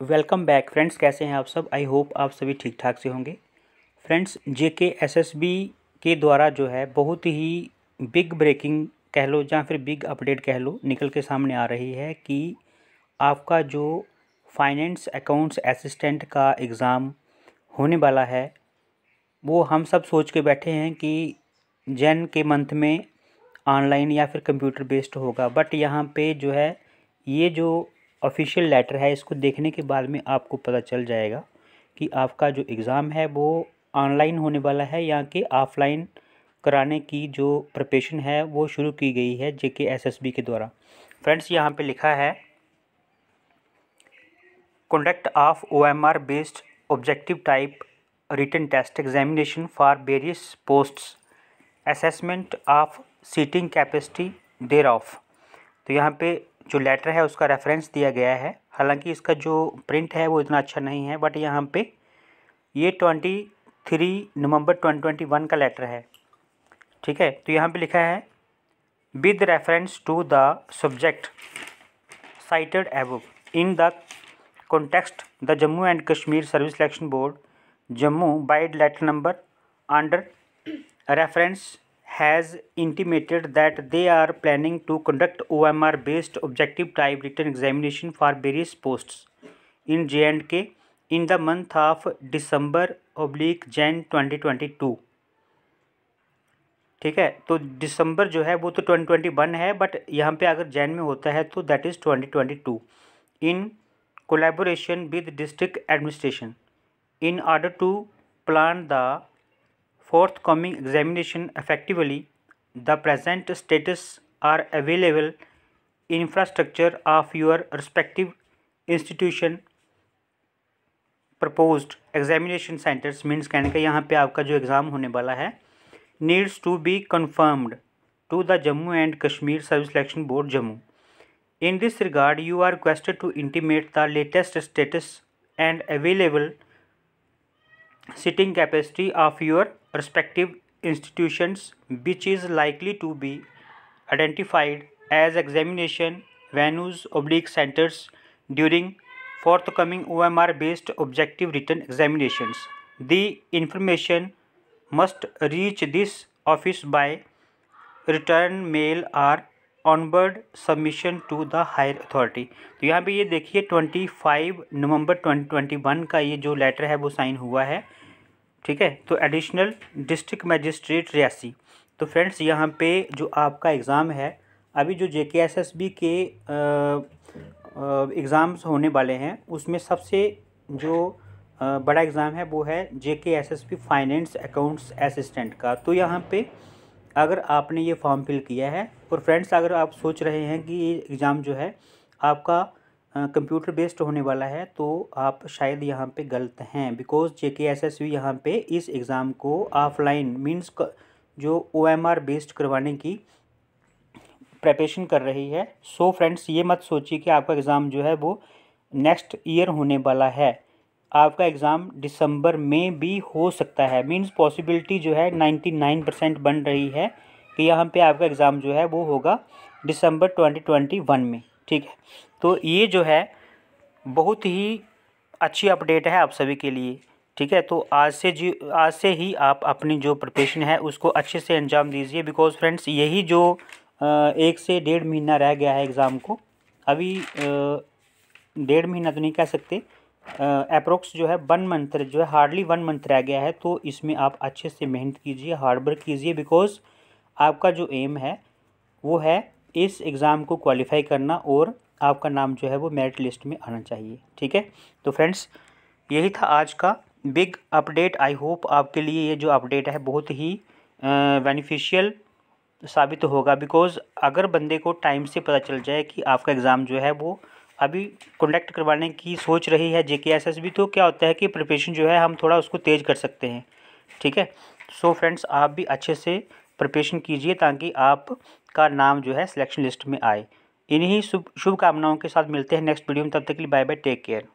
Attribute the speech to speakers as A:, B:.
A: Welcome back friends, कैसे हैं आप सब? आई होप आप सभी ठीक ठाक से होंगे। Friends J K S S B के द्वारा जो है, बहुत ही बिग ब्रेकिंग कह लो या फिर बिग अपडेट कह लो निकल के सामने आ रही है कि आपका जो फाइनेंस अकाउंट्स असिस्टेंट का एग्ज़ाम होने वाला है, वो हम सब सोच के बैठे हैं कि जैन के मंथ में ऑनलाइन या फिर कंप्यूटर बेस्ड होगा। बट यहाँ पे जो है, ये जो ऑफिशियल लेटर है, इसको देखने के बाद में आपको पता चल जाएगा कि आपका जो एग्ज़ाम है, वो ऑनलाइन होने वाला है या कि ऑफलाइन कराने की जो प्रपेशन है, वो शुरू की गई है J K S S B के द्वारा। फ्रेंड्स यहाँ पे लिखा है, conduct of based objective type written test examination for various various posts of seating capacity thereof तो यहाँ पे जो लेटर है, उसका रेफरेंस दिया गया है। हालाँकि इसका जो प्रिंट है, वो इतना अच्छा नहीं है बट यहाँ पे ये twenty three November twenty twenty one का लेटर है। ठीक है? तो यहाँ पे लिखा है with reference to the subject cited above in the context, the Jammu and Kashmir Service Selection Board, Jammu by letter number under reference has intimated that they are planning to conduct OMR based objective type written examination for various posts in J&K in the month of December oblique Jan 2022 ठीक है तो दिसंबर जो है वो तो twenty twenty one है but यहाँ पे अगर जैन में होता है तो that is twenty twenty two in collaboration with district administration in order to plan the forthcoming examination effectively the present status or available infrastructure of your respective institution proposed examination centres means कहने का यहाँ पे आपका जो exam होने वाला है needs to be confirmed to the Jammu and Kashmir service selection board Jammu in this regard you are requested to intimate the latest status and available seating capacity of your respective institutions which is likely to be identified as examination venues oblique centers during forthcoming OMR based objective written examinations. The information must reach this office by return mail or onward submission to the higher authority तो यहाँ पे ये देखिए twenty five November twenty twenty one का ये जो letter है वो साइन हुआ है ठीक है? तो एडिशनल डिस्ट्रिक्ट मजिस्ट्रेट रियासी। तो फ्रेंड्स यहाँ पे जो आपका एग्ज़ाम है अभी जो J K S S B के एग्ज़ाम्स होने वाले हैं उसमें सबसे जो आ, बड़ा एग्ज़ाम है वो है J K S S B finance accounts assistant का। तो यहाँ पे अगर आपने ये फॉर्म फिल किया है और फ्रेंड्स अगर आप सोच रहे हैं कि ये एग्ज़ाम जो है आपका कंप्यूटर बेस्ड होने वाला है तो आप शायद यहाँ पे गलत हैं because J K S S यहाँ पे इस एग्ज़ाम को ऑफलाइन मीन्स जो ओ एम आर बेस्ड करवाने की प्रेपरेशन कर रही है। सो so फ्रेंड्स ये मत सोचिए कि आपका एग्ज़ाम जो है वो नेक्स्ट ईयर होने वाला है। आपका एग्ज़ाम दिसंबर में भी हो सकता है। मीन्स पॉसिबिलिटी जो है नाइन्टी नाइन परसेंट बन रही है कि यहाँ पे आपका एग्ज़ाम जो है वो होगा दिसंबर ट्वेंटी ट्वेंटी वन में। ठीक है? तो ये जो है, बहुत ही अच्छी अपडेट है आप सभी के लिए, ठीक है? तो आज से जी, आज से ही आप अपनी जो प्रिपरेशन है, उसको अच्छे से अंजाम दीजिए बिकॉज़ फ्रेंड्स यही जो एक से डेढ़ महीना रह गया है एग्ज़ाम को, अभी डेढ़ महीना तो नहीं कह सकते अप्रोक्स जो है वन मंथ जो है हार्डली वन मंथ रह गया है तो इसमें आप अच्छे से मेहनत कीजिए हार्ड वर्क कीजिए बिकॉज़ आपका जो एम है, वो है इस एग्ज़ाम को क्वालिफाई करना और आपका नाम जो है वो मेरिट लिस्ट में आना चाहिए, ठीक है? तो फ्रेंड्स, यही था आज का बिग अपडेट। आई होप आपके लिए ये जो अपडेट है बहुत ही बेनिफिशियल साबित होगा। बिकॉज़ अगर बंदे को टाइम से पता चल जाए कि आपका एग्ज़ाम जो है वो अभी कंडक्ट करवाने की सोच रही है जे भी तो क्या होता है कि प्रिपरेशन जो है हम थोड़ा उसको तेज़ कर सकते हैं, ठीक है? सो so फ्रेंड्स आप भी अच्छे से प्रिपरेशन कीजिए ताकि आपका नाम जो है सिलेक्शन लिस्ट में आए। इन्हीं शुभ, शुभकामनाओं के साथ मिलते हैं नेक्स्ट वीडियो में। तब तक के लिए बाय बाय टेक केयर